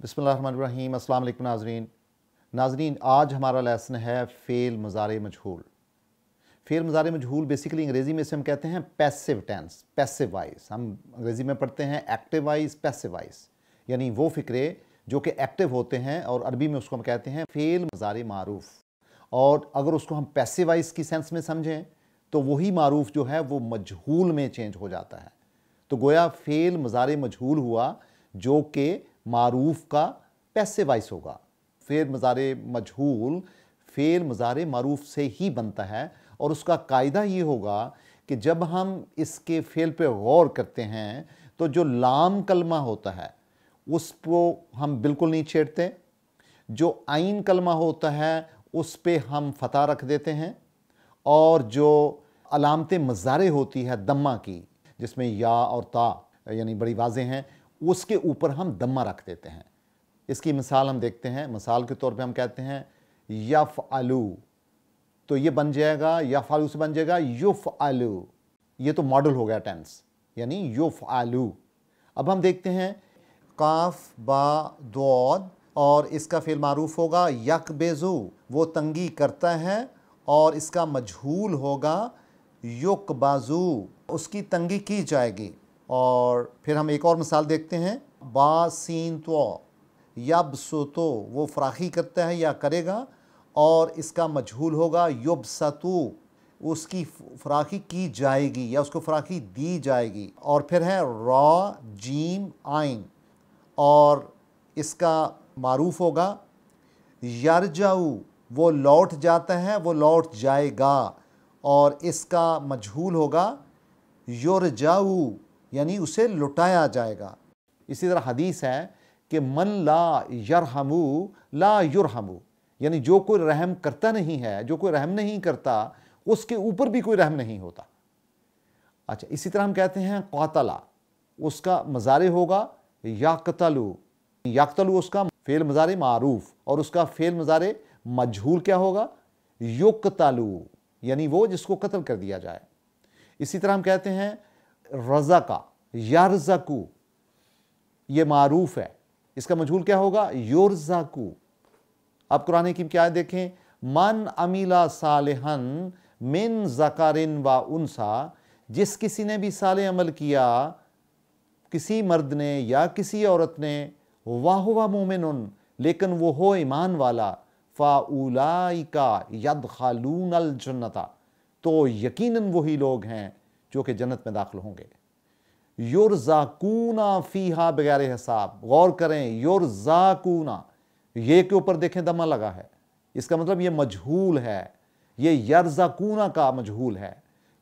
बसमीम अल्लाम नाजरीन। नाजरीन, आज हमारा लेसन है फ़ेल मज़ार मजहूल। फ़ेल मज़ार मजहूल बेसिकली अंग्रेज़ी में से हम कहते हैं पैसिव टेंस पैसिव वाइज हम अंग्रेज़ी में पढ़ते हैं एक्टिव वाइज पैसिव वाइज यानी वो फ़िक्रे जो कि एक्टिव होते हैं और अरबी में उसको हम कहते हैं फ़ेल मज़ार मारूफ। और अगर उसको हम पैसिव वाइज की सेंस में समझें तो वही मारूफ जो है वो मजहूल में चेंज हो जाता है। तो गोया फ़ेल मज़ार मजहूल हुआ जो कि मारूफ का पैसे वाइस होगा। फेर मज़ार मजहूल, फेर मज़ार मारूफ से ही बनता है और उसका कायदा ये होगा कि जब हम इसके फेल पे गौर करते हैं तो जो लाम कलमा होता है, उसको हम बिल्कुल नहीं छेड़ते। जो आइन कलमा होता है, उस पर हम फतह रख देते हैं और जो अलामत मज़ारे होती है दम्मा की, जिसमें या और ता, यानी बड़ी वाजें हैं उसके ऊपर हम दम्मा रख देते हैं। इसकी मिसाल हम देखते हैं। मिसाल के तौर पे हम कहते हैं यफ़ आलू तो ये बन जाएगा यफ़ आलू से बन जाएगा युफ़ आलू ये तो मॉडल हो गया टेंस, यानी युफ़ आलू अब हम देखते हैं, काफ, बा, दौद, और इसका फेल मारूफ होगा यक बेजू वो तंगी करता है, और इसका मजहूल होगा युक बाजू उसकी तंगी की जाएगी। और फिर हम एक और मिसाल देखते हैं। बासीन तो यब सोतो वो फ्राखी करता है या करेगा और इसका मजहूल होगा युब सतु उसकी फ्राखी की जाएगी या उसको फ्राखी दी जाएगी। और फिर है रॉ, जीम, आइन और इसका मारूफ होगा। यरजाऊ, वो लौट जाता है, वो लौट जाएगा और इसका मजहूल होगा। युरजाऊ यानी उसे लुटाया जाएगा। इसी तरह हदीस है कि मन ला यरहमू, ला युरहमू। यानी जो कोई रहम करता नहीं है, जो कोई रहम नहीं करता, उसके ऊपर भी कोई रहम नहीं होता। अच्छा इसी तरह हम कहते हैं कौतला। उसका मज़ारे होगा याकतलू। याकतलू उसका फेल मज़ारे मारूफ और उसका फेल मज़ारे मजहूल क्या होगा? युक्तलू। यानी वो जिसको कत्ल कर दिया जाए। इसी तरह हम कहते हैं रज़ा का यारजाकू, ये मारूफ है। इसका मजहूल क्या होगा? योरजाकू। अब कुरान की क्या देखें, मन अमीला सालहन मिन जकारिन व उनसा जिस किसी ने भी साल अमल किया, किसी मर्द ने या किसी औरत ने वाह वाह मोमिन लेकिन वो हो ईमान वाला फ़ाउलाई का यद खालून अल जन्नता। तो यकीनन वही लोग हैं जो कि जन्नत में दाखिल होंगे। युरजाकूना फ़ीहा बगैर हिसाब। गौर करें, युरजाकूना, ये के ऊपर देखें दमा लगा है। इसका मतलब ये मजहूल है। ये यरजाकूना का मजहूल है।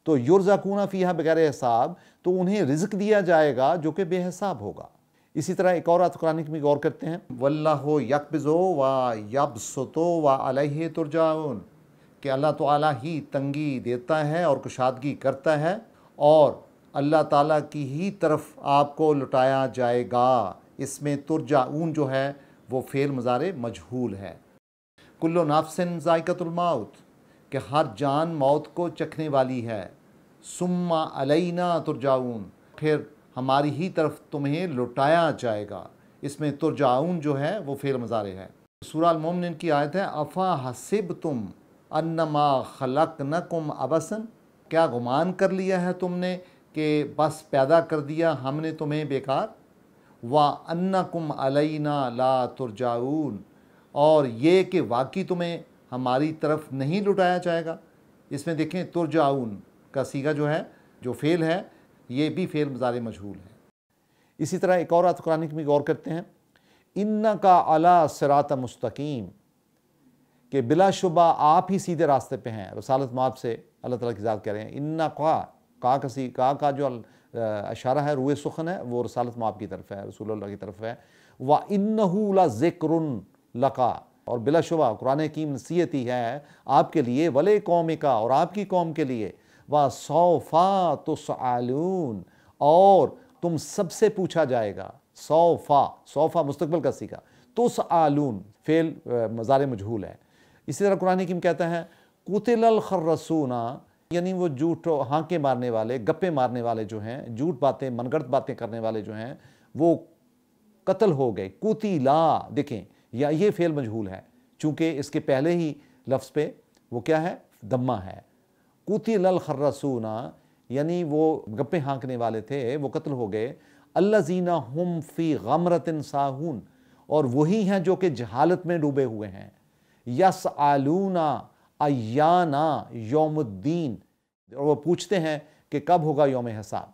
तो युरजाकूना फ़ीहा बगैर हिसाब तो उन्हें रिज्क दिया जाएगा जो कि बेहिसाब होगा। इसी तरह एक और कुरान में गौर करते हैं। वल्लाह यकबिज़ो व यबसतो व अलह तुरजाउन कि अल्लाह ताला ही तंगी देता है और कुशादगी करता है। और अल्लाह ताला की ही तरफ़ आपको लुटाया जाएगा। इसमें तुरजाऊन जो है, वो फ़ेल मज़ार मजहूल है। कुल्लो नाफसिन ज़ायकतुलमाउत कि हर जान मौत को चखने वाली है। सुम्मा अलैना तुरजाऊन फिर हमारी ही तरफ़ तुम्हें लुटाया जाएगा। इसमें तुरजाऊन जो है, वो फ़ेल मज़ारे है। सूराल मोमिन की आयत है अफ़ा हसिब तुम अन्नमा खलक न कुम अबसन। क्या गुमान कर लिया है तुमने कि बस पैदा कर दिया हमने तुम्हें बेकार? व अन्ना कुम अलैना ला तुरजाऊन। और ये कि वाकई तुम्हें हमारी तरफ़ नहीं लुटाया जाएगा? इसमें देखें, तुरजाऊन का सीगा जो है, जो फ़ेल है, ये भी फ़ेल मज़ार मशहूल है। इसी तरह एक और कुरान में गौर करते हैं। इन्ना का अला सरात मुस्तकीम। कि बिलाशुबा आप ही सीधे रास्ते पे हैं, रसालत माप से अल्लाह ताला की ज़ात कह रहे हैं, इन्ना का का कसी का का जो इशारा है रूए सुखन है, वो रसालत माप की तरफ़ है, रसूल की तरफ़ है। व इन्नला ज़िक्र लका, और बिलाशुबा कुरान की नसीहत ही आपके लिए, वले कौम का, और आपकी कौम के लिए। व सौफ़ा तो सलून और तुम सबसे पूछा जाएगा, सौफ़ा सौफ़ा मुस्तकबल का सीखा तो आलून फेल मज़ार मजहूल है। इसी तरह कुरान किम कहता है कुतिल खर्रसूना, यानी वो झूठ हाँके मारने वाले, गप्पे मारने वाले जो हैं, झूठ बातें मनगढ़ बातें करने वाले जो हैं, वो कत्ल हो गए। कुतिला, देखें, या ये फेल मजहूल है, चूँकि इसके पहले ही लफ्ज़ पे वो क्या है? दम्मा है। कुतिल खर्रसूना, यानी वो गप्पे हाँकने वाले थे, वो कत्ल हो गए। अल्लाजीना हम फ़ी गमरतिन साहून, और वही हैं जो कि जहालत में डूबे हुए हैं। यस आलूना अयाना योमुद्दीन। और वो पूछते हैं कि कब होगा योम हिसाब।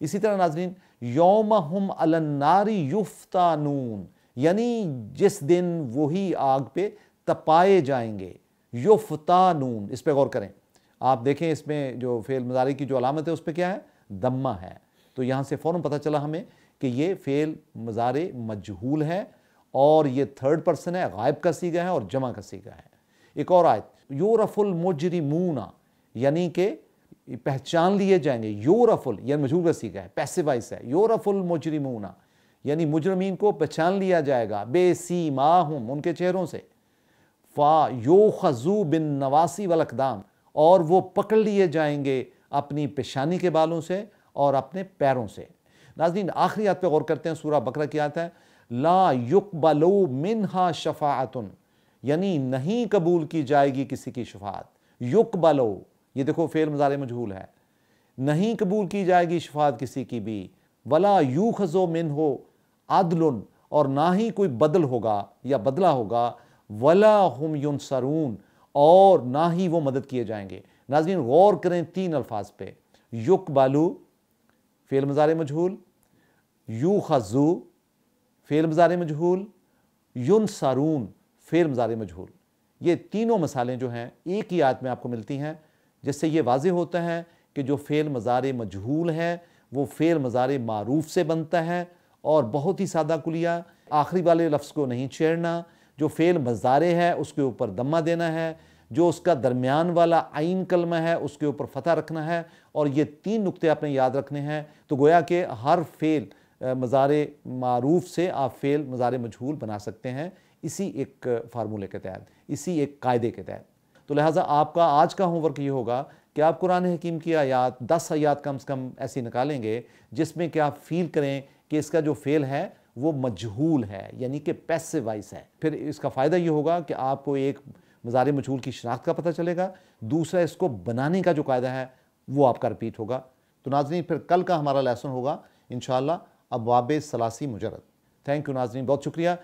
इसी तरह नाजरीन योम हम अलन्नारी युफ्तानून, यानी जिस दिन वही आग पे तपाए जाएँगे, युफ्तानून। इस पर गौर करें। आप देखें इसमें जो फेल मजारी की जो अलामत है, उस पर क्या है? दम्मा है। तो यहाँ से फ़ौरन पता चला हमें कि ये फेल मज़ार मजहूल है और ये थर्ड पर्सन है, गायब का सीगा है और जमा का सीगा है। एक और आयत योरफुल मुजरिमूना यानी कि पहचान लिए जाएँगे योरफुल यानी मजहूल का सीगा है पैसिवाइस है योरफुल मुजरिमूना यानी मुजरमीन को पहचान लिया जाएगा बेसी माहम उनके चेहरों से फ़ा यो खजू बिन नवासी वलकदाम और वो पकड़ लिए जाएँगे अपनी पेशानी के बालों से और अपने पैरों से नाजरीन आखिरी याद पर गौर करते हैं सूरा बकरा की याद है ला युक बलो मिन हा शफातन यानी नहीं कबूल की जाएगी किसी की शफात। युक बलो ये देखो फेल मजार मजहूल है। नहीं कबूल की जाएगी शफात किसी की भी। वला यू खजो मिन हो आदलन और ना ही कोई बदल होगा या बदला होगा। वला हम युन सरून और ना ही वो मदद किए जाएँगे। नाजरीन, गौर करें तीन अल्फाज पे। युक बालू फेल मज़ार मजहूल। यू खजू फेल मज़ार मजहूल। युन सारून फेल मज़ार मजहूल। ये तीनों मसालें जो हैं, एक ही आयत में आपको मिलती हैं, जिससे ये वाज होता है कि जो फ़ेल मज़ार मजहूल है, वो फ़ेल मज़ार मारूफ से बनता है और बहुत ही सादा कुलिया, आखिरी वाले लफ्ज़ को नहीं छेड़ना, जो फ़ेल मज़ारे है, उसके ऊपर दमा देना है, जो उसका दरमियान वाला आइन कलमा है, उसके ऊपर फतह रखना है, और ये तीन नुक्ते आपने याद रखने हैं तो गोया कि हर फेल मज़ार मारूफ से आप फेल मज़ार मजहूल बना सकते हैं। इसी एक फार्मूले के तहत, इसी एक कायदे के तहत। तो लिहाजा आपका आज का होमवर्क ये होगा कि आप कुरान हकीम की आयात, दस आयात कम से कम ऐसी निकालेंगे, जिसमें कि आप फील करें कि इसका जो फेल है, वो मजहूल है, यानी कि पैसे वाइस है। फिर इसका फ़ायदा ये होगा कि आपको एक मज़ार मजहूल की शनाख्त का पता चलेगा, दूसरा इसको बनाने का जो कायदा है, वो आपका रिपीट होगा। तो नाजरीन, फिर कल का हमारा लेसन होगा इन अब वाब सलासी मुजरद। थैंक यू नाजरीन, बहुत शुक्रिया।